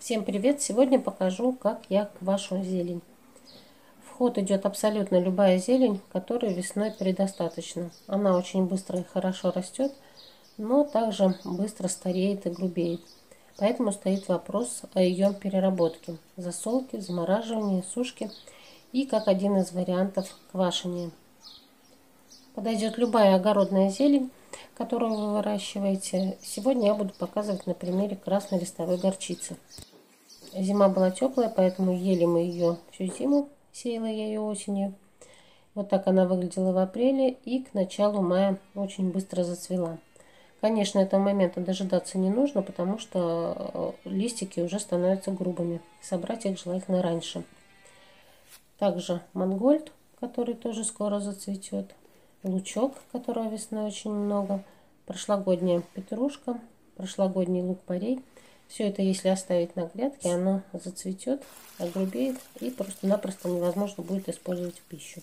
Всем привет! Сегодня покажу, как я квашу зелень. В ход идет абсолютно любая зелень, которой весной предостаточно. Она очень быстро и хорошо растет, но также быстро стареет и грубеет. Поэтому стоит вопрос о ее переработке, засолке, замораживании, сушке и как один из вариантов квашения. Подойдет любая огородная зелень, которую вы выращиваете. Сегодня я буду показывать на примере красной листовой горчицы. Зима была теплая, поэтому ели мы ее всю зиму. Сеяла я ее осенью. Вот так она выглядела в апреле и к началу мая очень быстро зацвела. Конечно, этого момента дожидаться не нужно, потому что э, листики уже становятся грубыми. Собрать их желательно раньше. Также мангольд, который тоже скоро зацветет. Лучок, которого весной очень много. Прошлогодняя петрушка, прошлогодний лук-порей – все это, если оставить на грядке, оно зацветет, огрубеет и просто-напросто невозможно будет использовать в пищу.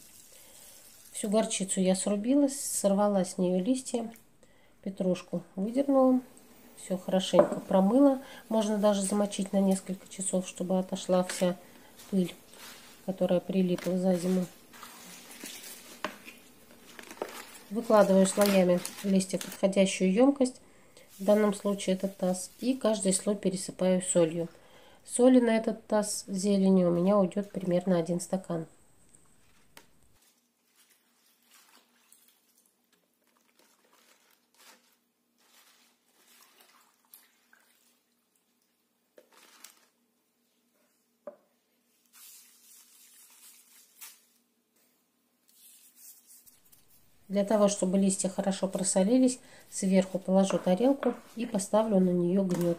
Всю горчицу я срубила, сорвала с нее листья, петрушку выдернула, все хорошенько промыла. Можно даже замочить на несколько часов, чтобы отошла вся пыль, которая прилипла за зиму. Выкладываю слоями листья в подходящую емкость в данном случае это таз, и каждый слой пересыпаю солью. Соли на этот таз зелени у меня уйдет примерно один стакан. Для того, чтобы листья хорошо просолились, сверху положу тарелку и поставлю на нее гнет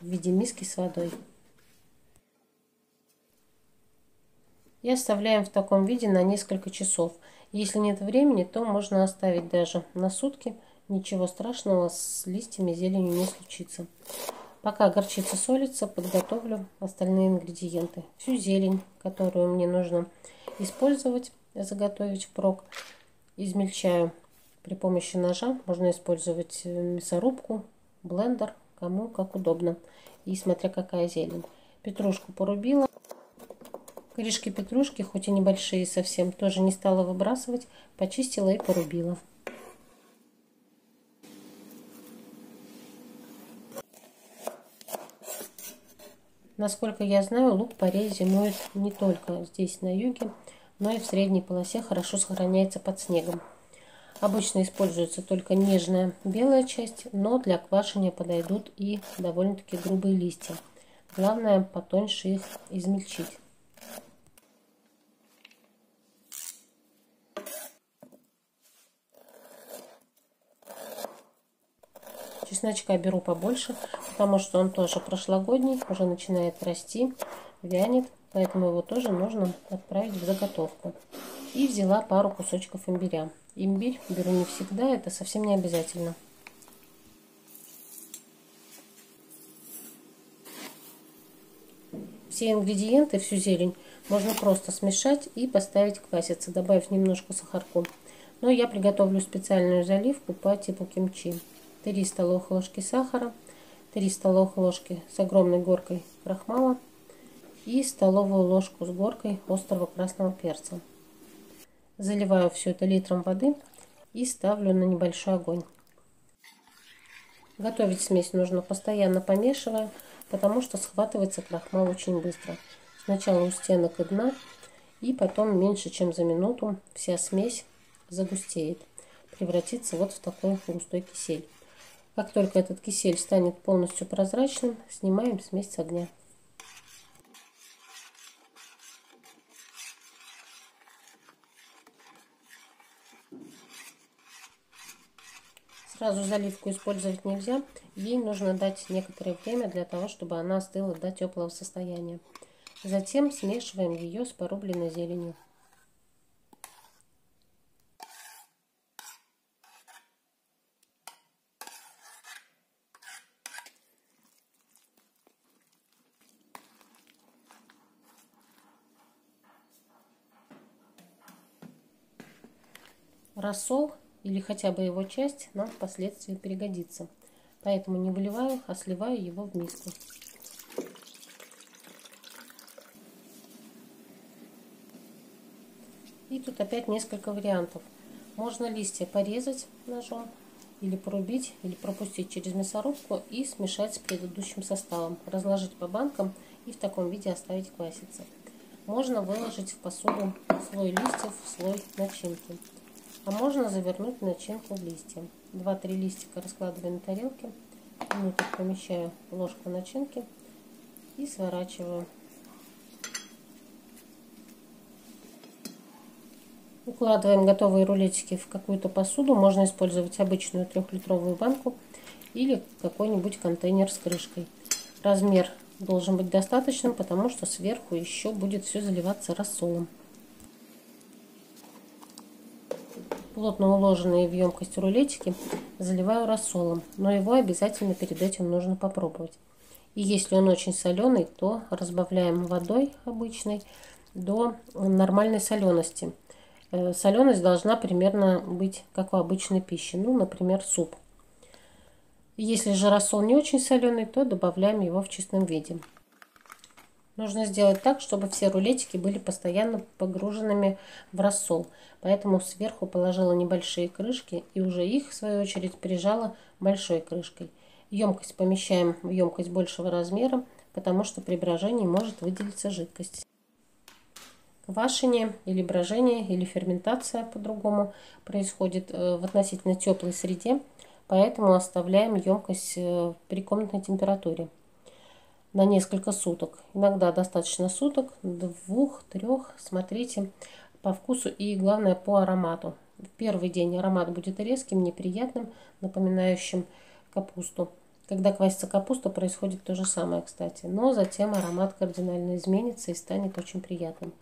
в виде миски с водой. И оставляем в таком виде на несколько часов. Если нет времени, то можно оставить даже на сутки. Ничего страшного с листьями зеленью не случится. Пока горчица солится, подготовлю остальные ингредиенты. Всю зелень, которую мне нужно использовать, заготовить впрок, измельчаю при помощи ножа. Можно использовать э, мясорубку, блендер, кому как удобно. И смотря какая зелень. Петрушку порубила. Корешки петрушки, хоть и небольшие совсем, тоже не стала выбрасывать. Почистила и порубила. Насколько я знаю, лук-порей зимует не только здесь, на юге, но и в средней полосе хорошо сохраняется под снегом. Обычно используется только нежная белая часть, но для квашения подойдут и довольно-таки грубые листья. Главное потоньше их измельчить. Чесночка беру побольше, потому что он тоже прошлогодний, уже начинает расти, вянет. Поэтому его тоже нужно отправить в заготовку. И взяла пару кусочков имбиря. Имбирь беру не всегда, это совсем не обязательно. Все ингредиенты, всю зелень можно просто смешать и поставить кваситься, добавив немножко сахарку. Но я приготовлю специальную заливку по типу кимчи. 3 столовых ложки сахара, 3 столовых ложки с огромной горкой крахмала, и столовую ложку с горкой острого красного перца. Заливаю все это литром воды и ставлю на небольшой огонь. Готовить смесь нужно постоянно помешивая, потому что схватывается крахмал очень быстро. Сначала у стенок и дна, и потом меньше чем за минуту вся смесь загустеет, превратится вот в такой густой кисель. Как только этот кисель станет полностью прозрачным, снимаем смесь с огня. Сразу заливку использовать нельзя. Ей нужно дать некоторое время для того, чтобы она остыла до теплого состояния. Затем смешиваем ее с порубленной зеленью. Рассол или хотя бы его часть нам впоследствии пригодится. Поэтому не выливаю, а сливаю его в миску. И тут опять несколько вариантов. Можно листья порезать ножом, или порубить, или пропустить через мясорубку и смешать с предыдущим составом, разложить по банкам и в таком виде оставить кваситься. Можно выложить в посуду слой листьев, слой начинки. А можно завернуть начинку в листья. 2-3 листика раскладываю на тарелке, внутрь помещаю ложку начинки и сворачиваю. Укладываем готовые рулетики в какую-то посуду. Можно использовать обычную трехлитровую банку или какой-нибудь контейнер с крышкой. Размер должен быть достаточным, потому что сверху еще будет все заливаться рассолом. Плотно уложенные в емкость рулетики заливаю рассолом, но его обязательно перед этим нужно попробовать. И если он очень соленый, то разбавляем водой обычной до нормальной солености. Э, соленость должна примерно быть как у обычной пищи, ну, например, суп. Если же рассол не очень соленый, то добавляем его в чистом виде. Нужно сделать так, чтобы все рулетики были постоянно погруженными в рассол. Поэтому сверху положила небольшие крышки и уже их, в свою очередь, прижала большой крышкой. Емкость помещаем в емкость большего размера, потому что при брожении может выделиться жидкость. Квашение или брожение или ферментация по-другому происходит э, в относительно теплой среде, поэтому оставляем емкость э, при комнатной температуре на несколько суток. Иногда достаточно суток, двух, трех, смотрите по вкусу и главное по аромату. В первый день аромат будет резким, неприятным, напоминающим капусту. Когда квасится капуста, происходит то же самое, кстати. Но затем аромат кардинально изменится и станет очень приятным.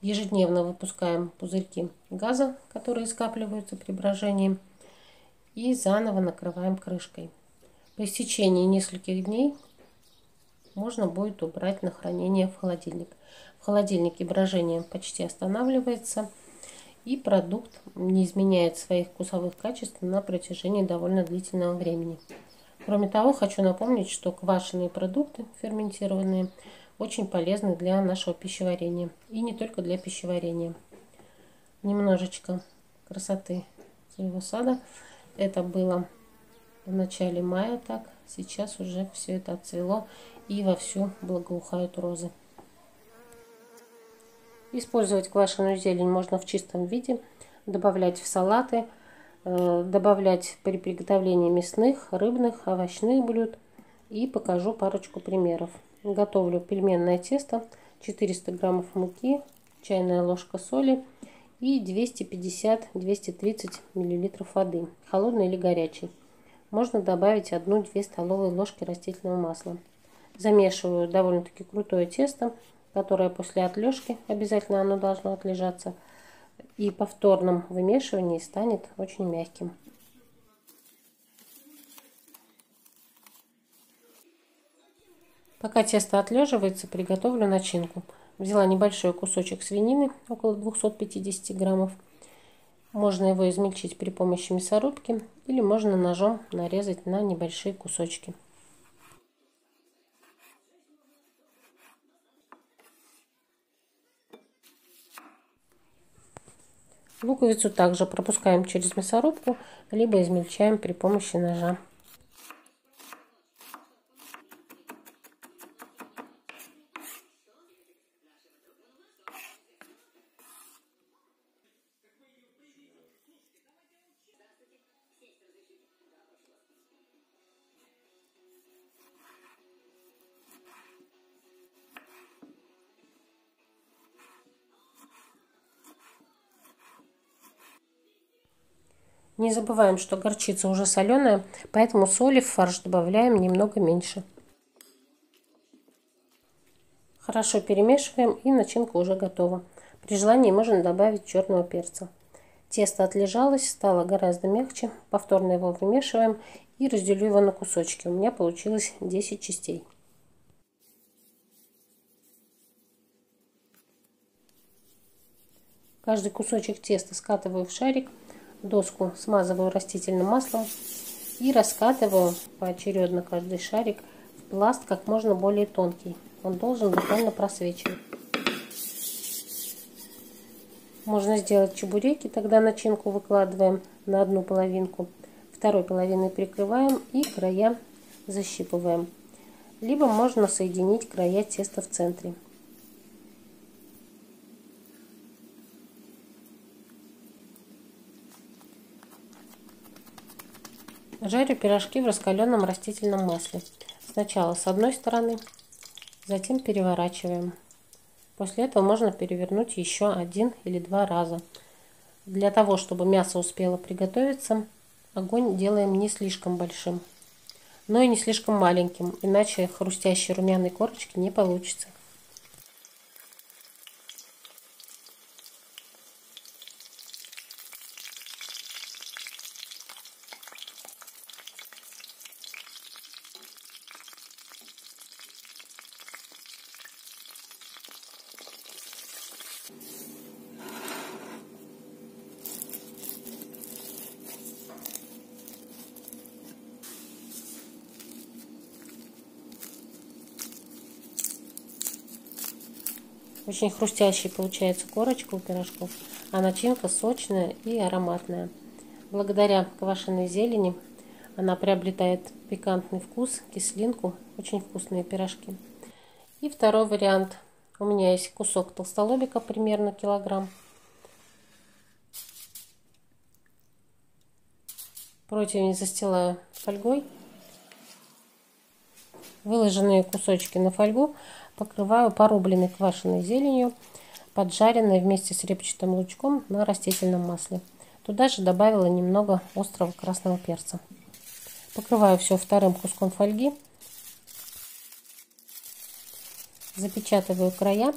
Ежедневно выпускаем пузырьки газа, которые скапливаются при брожении. И заново накрываем крышкой. По истечении нескольких дней можно будет убрать на хранение в холодильник. В холодильнике брожение почти останавливается и продукт не изменяет своих вкусовых качеств на протяжении довольно длительного времени. Кроме того, хочу напомнить, что квашеные продукты, ферментированные, очень полезны для нашего пищеварения. И не только для пищеварения. Немножечко красоты своего сада. Это было в начале мая так. Сейчас уже все это отцвело и вовсю благоухают розы. Использовать квашеную зелень можно в чистом виде, добавлять в салаты, э, добавлять при приготовлении мясных, рыбных, овощных блюд. И покажу парочку примеров. Готовлю пельменное тесто, 400 граммов муки, чайная ложка соли и 250-230 миллилитров воды, холодной или горячей. Можно добавить 1-2 столовые ложки растительного масла. Замешиваю довольно-таки крутое тесто, которое после отлежки, обязательно оно должно отлежаться, и повторном вымешивании станет очень мягким. Пока тесто отлеживается, приготовлю начинку. Взяла небольшой кусочек свинины, около 250 граммов. Можно его измельчить при помощи мясорубки или можно ножом нарезать на небольшие кусочки. Луковицу также пропускаем через мясорубку, либо измельчаем при помощи ножа. Не забываем, что горчица уже соленая, поэтому соли в фарш добавляем немного меньше. Хорошо перемешиваем и начинка уже готова. При желании можно добавить черного перца. Тесто отлежалось, стало гораздо мягче. Повторно его вымешиваем и разделю его на кусочки. У меня получилось 10 частей. Каждый кусочек теста скатываю в шарик – доску смазываю растительным маслом и раскатываю поочередно каждый шарик в пласт как можно более тонкий. Он должен буквально просвечивать. Можно сделать чебуреки, тогда начинку выкладываем на одну половинку, второй половиной прикрываем и края защипываем. Либо можно соединить края теста в центре. Жарю пирожки в раскаленном растительном масле. Сначала с одной стороны, затем переворачиваем. После этого можно перевернуть еще один или два раза. Для того, чтобы мясо успело приготовиться, огонь делаем не слишком большим, но и не слишком маленьким, иначе хрустящей румяной корочки не получится. Очень хрустящий получается корочка у пирожков, а начинка сочная и ароматная. Благодаря квашеной зелени она приобретает пикантный вкус, кислинку. Очень вкусные пирожки. И второй вариант. У меня есть кусок толстолобика, примерно килограмм. Противень застилаю фольгой. Выложенные кусочки на фольгу покрываю порубленной квашеной зеленью, поджаренной вместе с репчатым лучком на растительном масле. Туда же добавила немного острого красного перца. Покрываю все вторым куском фольги. Запечатываю края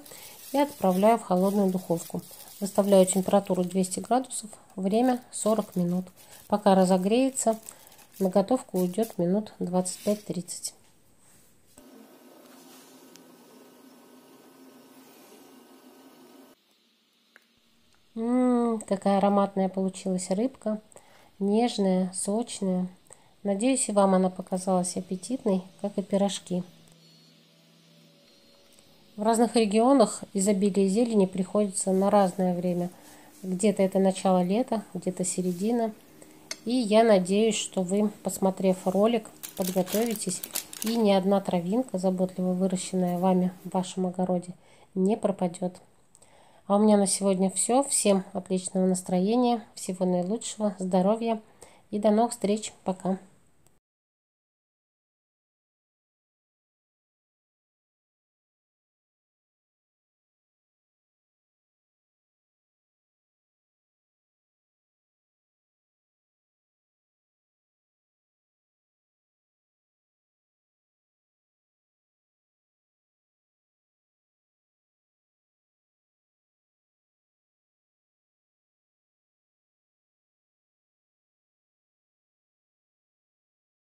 и отправляю в холодную духовку. Выставляю температуру 200 градусов, время 40 минут. Пока разогреется, на готовку уйдет минут 25-30. Какая ароматная получилась рыбка. Нежная, сочная. Надеюсь, и вам она показалась аппетитной, как и пирожки. В разных регионах изобилие зелени приходится на разное время. Где-то это начало лета, где-то середина. И я надеюсь, что вы, посмотрев ролик, подготовитесь и ни одна травинка, заботливо выращенная вами в вашем огороде, не пропадет. А у меня на сегодня все. Всем отличного настроения, всего наилучшего, здоровья и до новых встреч. Пока.